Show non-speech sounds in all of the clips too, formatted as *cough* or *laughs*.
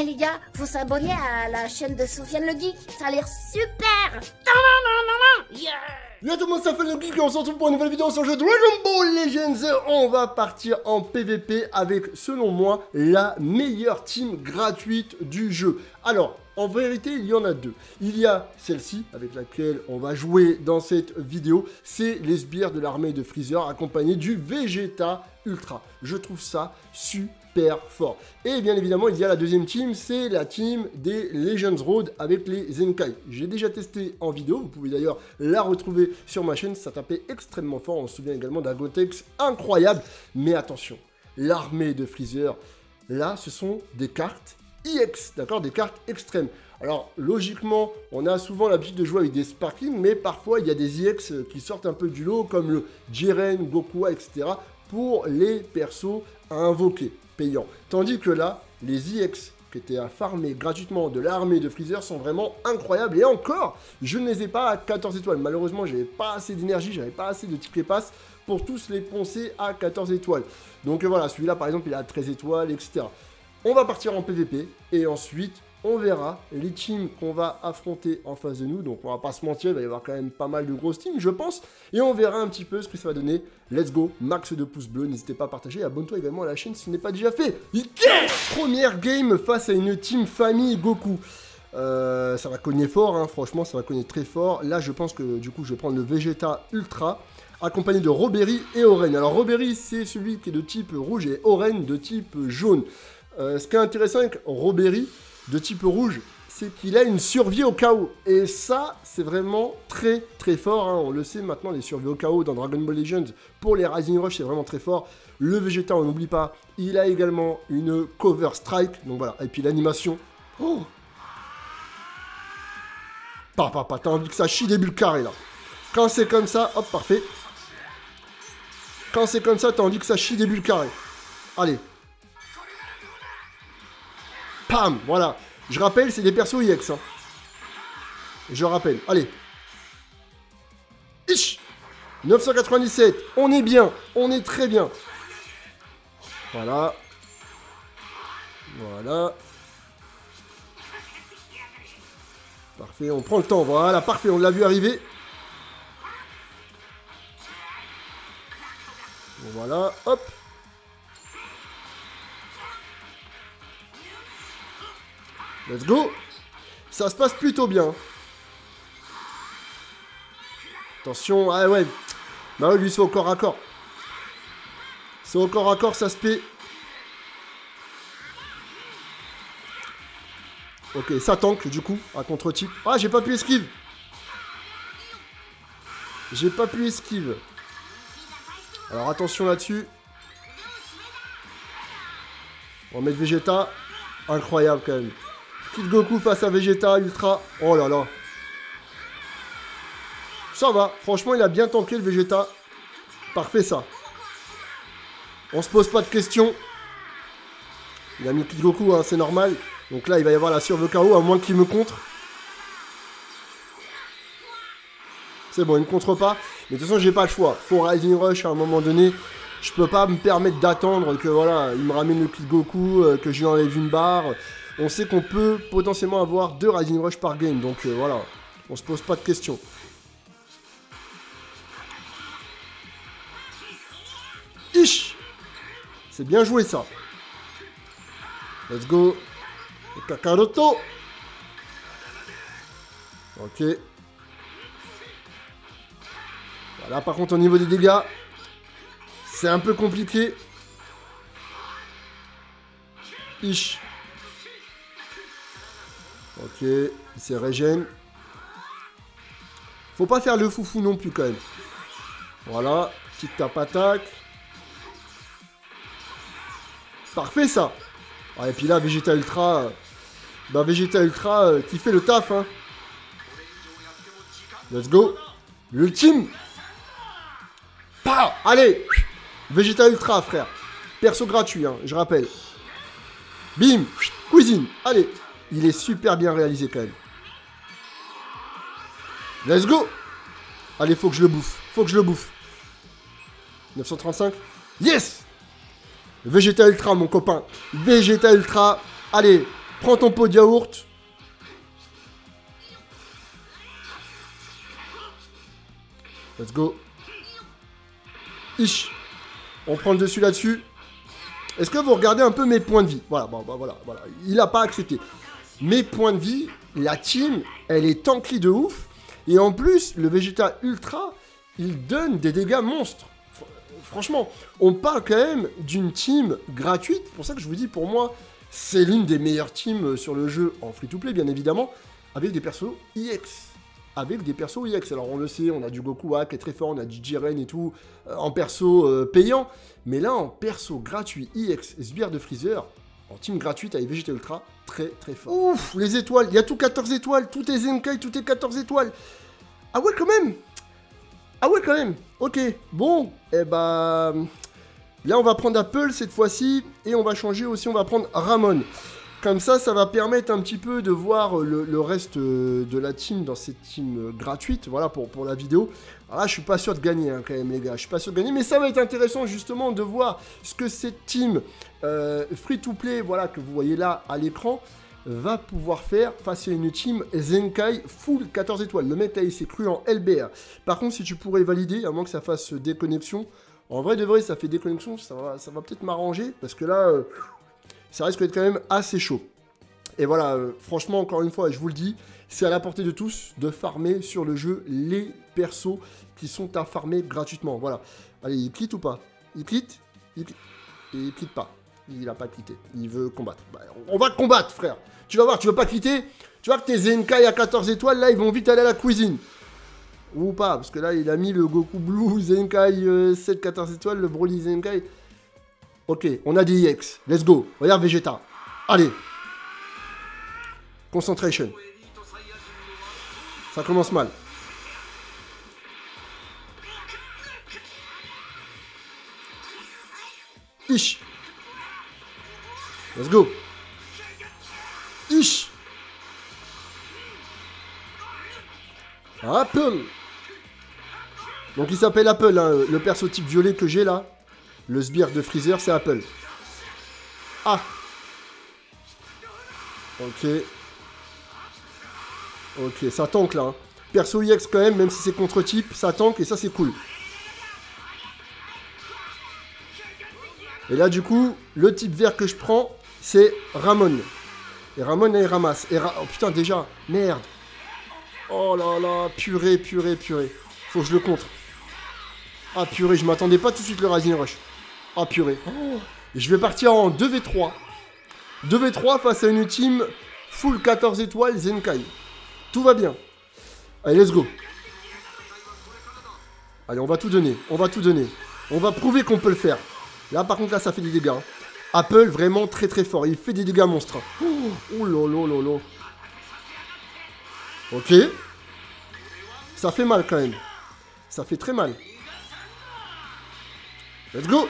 Eh les gars, faut s'abonner à la chaîne de Sofiane le Geek, ça a l'air super Yeah Yo tout le monde, ça fait le geek et on se retrouve pour une nouvelle vidéo sur le jeu Dragon Ball Legends. On va partir en PVP avec, selon moi, la meilleure team gratuite du jeu. Alors, en vérité, il y en a deux. Il y a celle-ci, avec laquelle on va jouer dans cette vidéo. C'est les sbires de l'armée de Freezer, accompagnés du Vegeta Ultra. Je trouve ça super Et bien évidemment, il y a la deuxième team, c'est la team des Legends Road avec les Zenkai. J'ai déjà testé en vidéo, vous pouvez d'ailleurs la retrouver sur ma chaîne, ça tapait extrêmement fort. On se souvient également d'un Gotex incroyable. Mais attention, l'armée de Freezer, là, ce sont des cartes IX, d'accord Des cartes extrêmes. Alors, logiquement, on a souvent l'habitude de jouer avec des sparkling, mais parfois, il y a des IX qui sortent un peu du lot, comme le Jiren, Goku, etc., pour les persos à invoquer, Tandis que là, les IX qui étaient à farmer gratuitement de l'armée de Freezer sont vraiment incroyables. Et encore, je ne les ai pas à 14 étoiles. Malheureusement, j'avais pas assez d'énergie, j'avais pas assez de tickets pass pour tous les poncer à 14 étoiles. Donc voilà, celui-là par exemple, il a 13 étoiles, etc. On va partir en PVP et ensuite on verra les teams qu'on va affronter en face de nous. Donc on va pas se mentir, il va y avoir quand même pas mal de grosses teams, je pense. Et on verra un petit peu ce que ça va donner. Let's go, max de pouces bleus. N'hésitez pas à partager et abonne-toi également à la chaîne si ce n'est pas déjà fait. Première game face à une team famille Goku. Euh, ça va cogner fort, hein. franchement, ça va cogner très fort. Là, je pense que du coup, je vais prendre le Vegeta Ultra accompagné de Roberi et Oren. Alors, Roberi, c'est celui qui est de type rouge et Oren de type jaune. Euh, ce qui est intéressant avec Roberi, de type rouge, c'est qu'il a une survie au chaos. Et ça, c'est vraiment très très fort. Hein. On le sait maintenant, les survies au chaos dans Dragon Ball Legends pour les Rising Rush, c'est vraiment très fort. Le Vegeta, on n'oublie pas, il a également une cover strike. Donc voilà, et puis l'animation. Oh Papa, papa, t'as envie que ça chie des bulles carrées là. Quand c'est comme ça, hop, parfait. Quand c'est comme ça, t'as envie que ça chie des bulles carrées. Allez, Pam Voilà. Je rappelle, c'est des persos IX. Hein. Je rappelle. Allez. Ich 997. On est bien. On est très bien. Voilà. Voilà. Parfait, on prend le temps. Voilà, parfait, on l'a vu arriver. Voilà, hop. Let's go Ça se passe plutôt bien. Attention, ah ouais. Bah lui c'est au corps à corps. C'est au corps à corps, ça se paie. Ok, ça tank du coup, à contre-type. Ah, j'ai pas pu esquive J'ai pas pu esquive. Alors attention là-dessus. On va mettre Vegeta. Incroyable quand même. Kid Goku face à Vegeta Ultra. Oh là là. Ça va. Franchement, il a bien tanké le Vegeta. Parfait ça. On se pose pas de questions. Il a mis Kid Goku, hein, c'est normal. Donc là, il va y avoir la surve KO, à moins qu'il me contre. C'est bon, il me contre pas. Mais de toute façon, j'ai pas le choix. Faut Rising Rush à un moment donné. Je peux pas me permettre d'attendre que voilà, il me ramène le Kid Goku, euh, que je lui enlève une barre on sait qu'on peut potentiellement avoir deux Rising Rush par game. Donc euh, voilà, on se pose pas de questions. Ish C'est bien joué ça. Let's go. Kakaroto. Ok. Voilà, par contre, au niveau des dégâts, c'est un peu compliqué. Ish. Ok, il se régène. Faut pas faire le foufou non plus quand même. Voilà, petite tape attaque. Parfait ça. Ah, et puis là, Vegeta Ultra. Euh, bah Vegeta Ultra euh, qui fait le taf. Hein. Let's go. L'ultime. Allez Vegeta Ultra, frère. Perso gratuit, hein, je rappelle. Bim Cuisine Allez il est super bien réalisé quand même. Let's go Allez, faut que je le bouffe. Faut que je le bouffe. 935. Yes Vegeta Ultra, mon copain. Vegeta Ultra. Allez, Prends ton pot de yaourt. Let's go. Ish. On prend le dessus là-dessus. Est-ce que vous regardez un peu mes points de vie? Voilà, bon, bah, voilà, voilà. Il n'a pas accepté. Mes points de vie, la team, elle est tankly de ouf. Et en plus, le Vegeta Ultra, il donne des dégâts monstres. Franchement, on parle quand même d'une team gratuite. C'est pour ça que je vous dis, pour moi, c'est l'une des meilleures teams sur le jeu en free-to-play, bien évidemment, avec des persos EX avec des persos EX. Alors on le sait, on a du Goku qui est très fort, on a du Jiren et tout, euh, en perso euh, payant. Mais là, en perso gratuit EX, Sbire de Freezer, en team gratuite avec Vegeta Ultra, très très fort. Ouf, les étoiles, il y a tout 14 étoiles, tout est Zenkai, tout est 14 étoiles. Ah ouais, quand même Ah ouais, quand même Ok, bon, et eh bah... Là, on va prendre Apple cette fois-ci, et on va changer aussi, on va prendre Ramon. Comme ça, ça va permettre un petit peu de voir le, reste euh, de la team dans cette team euh, gratuite, voilà, pour, la vidéo. Alors là, je suis pas sûr de gagner, hein, quand même, les gars. Je suis pas sûr de gagner, mais ça va être intéressant, justement, de voir ce que cette team euh, free-to-play, voilà, que vous voyez là à l'écran, va pouvoir faire face à une team Zenkai full 14 étoiles. Le mec il s'est cru en LBR. Par contre, si tu pourrais valider, à moins que ça fasse déconnexion, en vrai de vrai, ça fait déconnexion, ça va peut-être m'arranger, parce que là ça risque d'être quand même assez chaud. Et voilà, euh, franchement, encore une fois, je vous le dis, c'est à la portée de tous de farmer sur le jeu les persos qui sont à farmer gratuitement. Voilà. Allez, il quitte ou pas? Il quitte? Il quitte. il quitte pas. Il n'a pas quitté. Il veut combattre. Bah, on va combattre, frère. Tu vas voir, tu veux pas quitter? Tu vois que tes Zenkai à 14 étoiles, là, ils vont vite aller à la cuisine. Ou pas, parce que là, il a mis le Goku Blue *laughs* Zenkai 7 euh, 14 étoiles, le Broly Zenkai. Ok, on a des EX. Let's go. Regarde Vegeta. Allez. Concentration. Ça commence mal. Ish. Let's go. Ish. Apple. Donc il s'appelle Apple, hein, le perso type violet que j'ai là. Le sbire de Freezer, c'est Apple. Ah Ok. Ok, ça tank là. Hein. Perso EX quand même, même si c'est contre-type, ça tank et ça c'est cool. Et là du coup, le type vert que je prends, c'est Ramon. Et Ramon, il ramasse. Et Oh putain, déjà, merde. Oh là là, purée, purée, purée. Faut que je le contre. Ah purée, je m'attendais pas tout de suite le Rising Rush. Oh purée. Je vais partir en 2v3. 2v3 face à une team full 14 étoiles Zenkai. Tout va bien. Allez, let's go. Allez, on va tout donner. On va tout donner. On va prouver qu'on peut le faire. Là, par contre, là, ça fait des dégâts. Hein. Apple, vraiment très très fort. Il fait des dégâts monstres. Oh lolo lolo. Ok. Ça fait mal quand même. Ça fait très mal. Let's go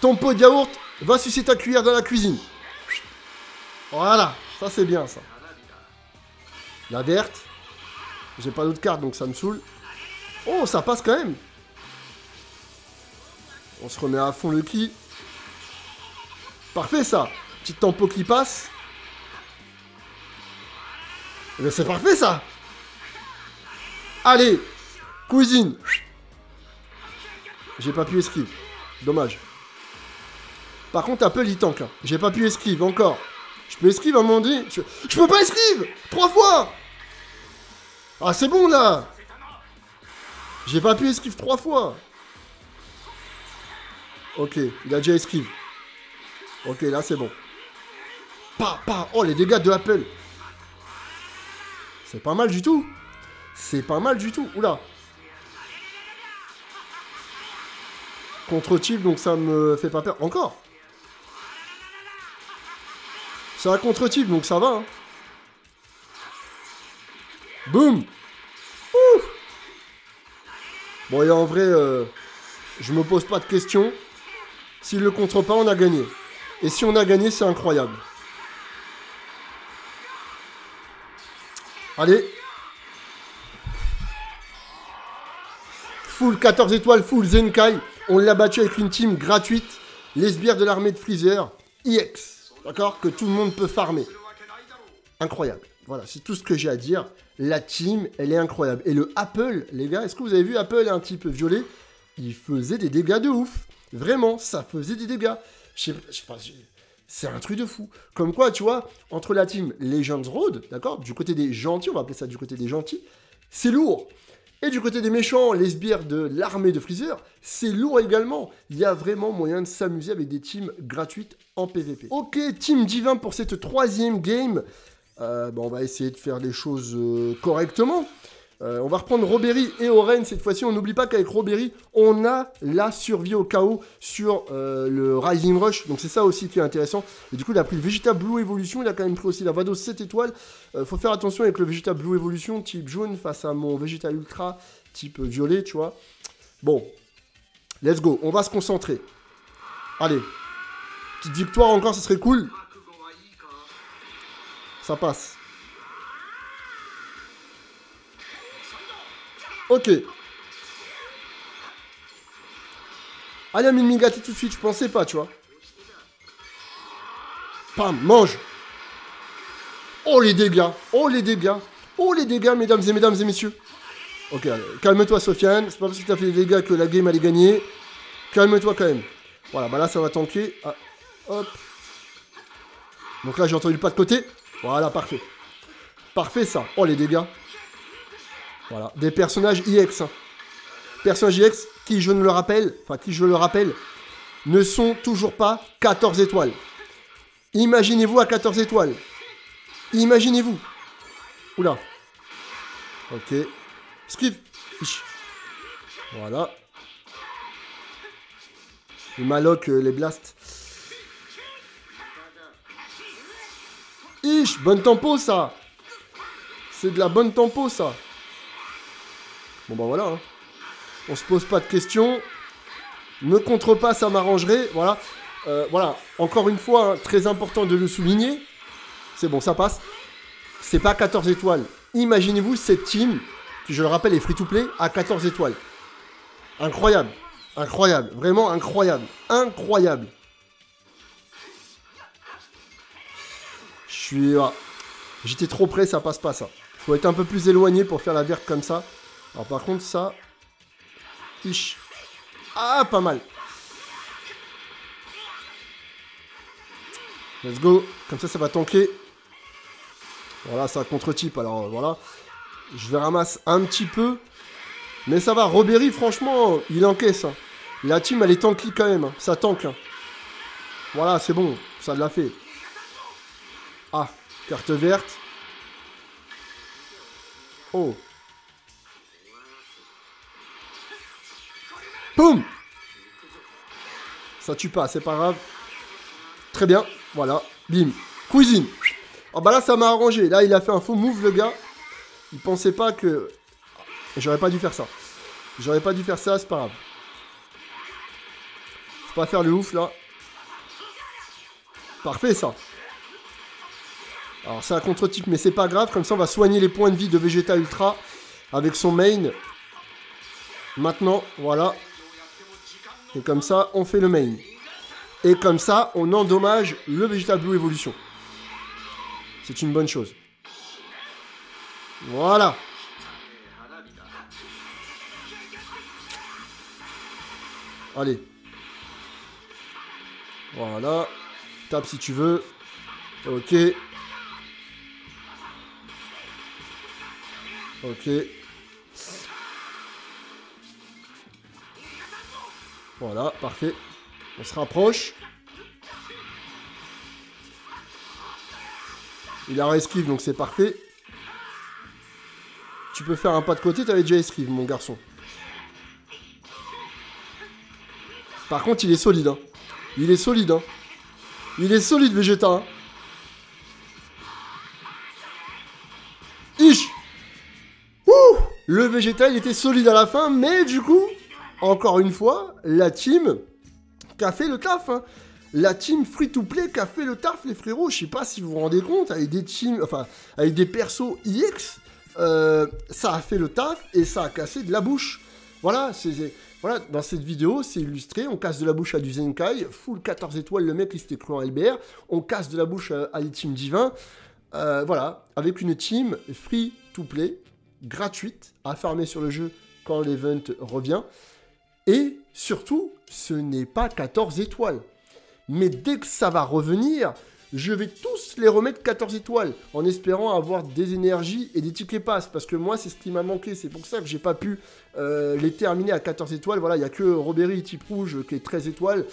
ton pot de yaourt va sucer ta cuillère dans la cuisine. Voilà, ça c'est bien ça. La verte. J'ai pas d'autre carte donc ça me saoule. Oh, ça passe quand même. On se remet à fond le qui. Parfait ça. Petite tempo qui passe. Mais c'est parfait ça. Allez, cuisine. J'ai pas pu esquiver. Dommage. Par contre, Apple, il tank. Hein. J'ai pas pu esquive encore. Je peux esquive à un moment donné. Je, peux pas esquive Trois fois Ah, c'est bon, là J'ai pas pu esquive trois fois. Ok, il a déjà esquive. Ok, là, c'est bon. Pa, pa. Oh, les dégâts de Apple. C'est pas mal du tout. C'est pas mal du tout. Oula. Contre-type, donc ça me fait pas peur. Encore c'est un contre-type, donc ça va. Hein. Boum Ouf Bon, et en vrai, euh, je me pose pas de questions. S'il le contre pas, on a gagné. Et si on a gagné, c'est incroyable. Allez. Full 14 étoiles, full Zenkai. On l'a battu avec une team gratuite. Les de l'armée de Freezer. EX. D'accord Que tout le monde peut farmer. Incroyable. Voilà, c'est tout ce que j'ai à dire. La team, elle est incroyable. Et le Apple, les gars, est-ce que vous avez vu Apple un peu violet? Il faisait des dégâts de ouf. Vraiment, ça faisait des dégâts. c'est un truc de fou. Comme quoi, tu vois, entre la team Legends Road, d'accord Du côté des gentils, on va appeler ça du côté des gentils, c'est lourd. Et du côté des méchants, les sbires de l'armée de Freezer, c'est lourd également. Il y a vraiment moyen de s'amuser avec des teams gratuites en PvP. Ok, Team Divin pour cette troisième game. Euh, on va essayer de faire les choses euh, correctement. Euh, on va reprendre Robéry et Oren cette fois-ci. On n'oublie pas qu'avec Robéry, on a la survie au chaos sur le Rising Rush. Donc c'est ça aussi qui est intéressant. Et du coup, il a pris le Vegeta Blue Evolution. Il a quand même pris aussi la Vado 7 étoiles. faut faire attention avec le Vegeta Blue Evolution type jaune face à mon Vegeta Ultra type violet, tu vois. Bon, let's go. On va se concentrer. Allez. Petite victoire encore, ça serait cool. Ça passe. Ok. Allez, Mimigati tout de suite, je pensais pas, tu vois. Pam, mange. Oh les dégâts, oh les dégâts, oh les dégâts, mesdames et mesdames et messieurs. Ok, calme-toi, Sofiane. C'est pas parce que t'as fait des dégâts que la game allait gagner. Calme-toi quand même. Voilà, bah là, ça va tanker. Ah, hop. Donc là, j'ai entendu pas de côté. Voilà, parfait. Parfait ça. Oh les dégâts. Voilà, des personnages IX. Hein. Personnages IX qui, je ne le rappelle, enfin qui je le rappelle, ne sont toujours pas 14 étoiles. Imaginez-vous à 14 étoiles. Imaginez-vous. Oula. Ok. Skip. Voilà. Il maloque euh, les blasts. Ish, bonne tempo ça C'est de la bonne tempo ça Bon bah voilà, hein. on se pose pas de questions. Ne contre pas, ça m'arrangerait. Voilà. Euh, voilà, encore une fois, hein, très important de le souligner. C'est bon, ça passe. C'est pas 14 étoiles. Imaginez-vous cette team, qui je le rappelle est free to play, à 14 étoiles. Incroyable. Incroyable. Vraiment incroyable. Incroyable. J'étais trop près, ça passe pas ça. Faut être un peu plus éloigné pour faire la verte comme ça. Alors par contre, ça... Ish. Ah, pas mal. Let's go. Comme ça, ça va tanker. Voilà, ça contre-type. Alors, euh, voilà. Je vais ramasser un petit peu. Mais ça va. Robéry, franchement, il encaisse. Hein. La team, elle est tanky quand même. Hein. Ça tank. Hein. Voilà, c'est bon. Ça l'a fait. Ah, carte verte. Oh. Boum Ça tue pas, c'est pas grave. Très bien, voilà. Bim. Cuisine. Oh bah là, ça m'a arrangé. Là, il a fait un faux move, le gars. Il pensait pas que... J'aurais pas dû faire ça. J'aurais pas dû faire ça, c'est pas grave. Faut pas faire le ouf, là. Parfait, ça. Alors c'est un contre-type, mais c'est pas grave. Comme ça, on va soigner les points de vie de Vegeta Ultra avec son main. Maintenant, voilà. Et comme ça, on fait le main. Et comme ça, on endommage le Vegeta Blue Evolution. C'est une bonne chose. Voilà. Allez. Voilà. Tape si tu veux. Ok. Ok. Voilà, parfait. On se rapproche. Il a esquive, donc c'est parfait. Tu peux faire un pas de côté, t'avais déjà esquive, mon garçon. Par contre, il est solide. Hein. Il est solide. Hein. Il est solide, Vegeta. Hein. Le végétal était solide à la fin, mais du coup, encore une fois, la team qui a fait le taf. Hein. La team free-to-play qui a fait le taf, les frérots. Je sais pas si vous vous rendez compte, avec des teams, enfin, avec des persos IX, euh, ça a fait le taf et ça a cassé de la bouche. Voilà, Voilà, dans cette vidéo, c'est illustré, on casse de la bouche à du Zenkai, full 14 étoiles, le mec il s'était cru en LBR, on casse de la bouche à, à des teams divins, euh, voilà, avec une team free to play, gratuite, à farmer sur le jeu quand l'event revient, et surtout, ce n'est pas 14 étoiles. Mais dès que ça va revenir, je vais tous les remettre 14 étoiles en espérant avoir des énergies et des tickets pass parce que moi c'est ce qui m'a manqué. C'est pour ça que j'ai pas pu euh, les terminer à 14 étoiles. Voilà il y a que Robéry type rouge qui est 13 étoiles.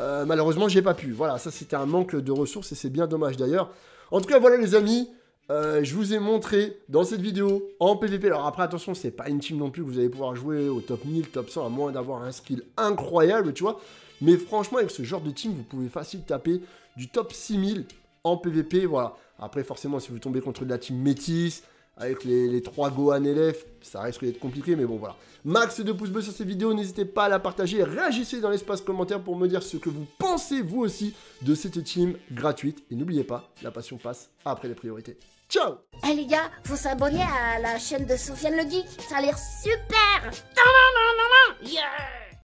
Euh, malheureusement j'ai pas pu. Voilà ça c'était un manque de ressources et c'est bien dommage d'ailleurs. En tout cas voilà les amis euh, je vous ai montré dans cette vidéo en PVP. Alors après, attention, c'est pas une team non plus que vous allez pouvoir jouer au top 1000, top 100, à moins d'avoir un skill incroyable, tu vois. Mais franchement, avec ce genre de team, vous pouvez facile taper du top 6000 en PVP. Voilà. Après, forcément, si vous tombez contre de la team métis, avec les, 3 Gohan LF, ça risque d'être compliqué, mais bon voilà. Max de pouces bleus sur cette vidéo, n'hésitez pas à la partager, réagissez dans l'espace commentaire pour me dire ce que vous pensez vous aussi de cette team gratuite. Et n'oubliez pas, la passion passe après les priorités. Ciao. Eh les gars, faut s'abonner à la chaîne de Sofiane le Geek, ça a l'air super. Yeah